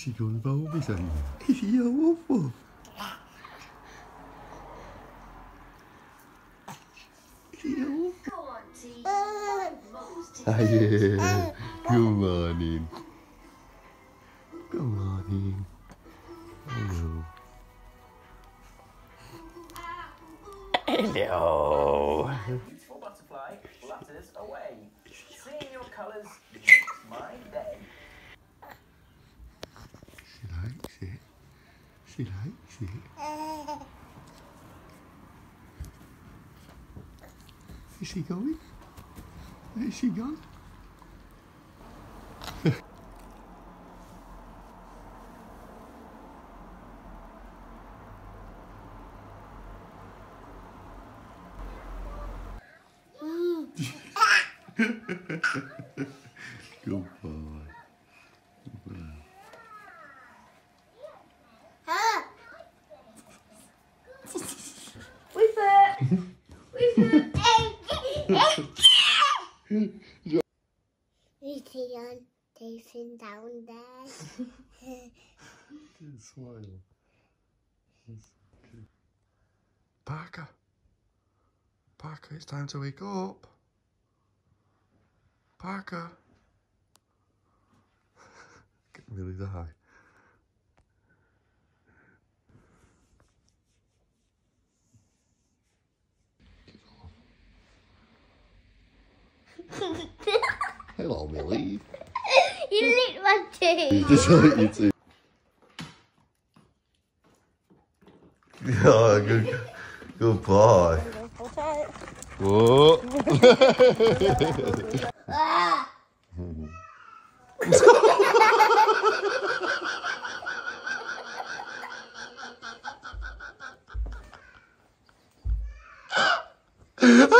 Is she going to baby saying? Is he a waffle? Is he a waffle? Ah, yeah. Good morning. Good morning. Hello. Hello. Beautiful butterfly flutters away. Seeing your colours makes my day. She likes it. She likes it. Is she going? Is she gone? Good boy. Good boy. Lucian Jason down there. Good smile. Parker. Parker, it's time to wake up. Parker. Get really die. Hello, Millie. You lit my teeth. You just lick your teeth? Yeah. good, Goodbye. boy. Hold tight. Whoa.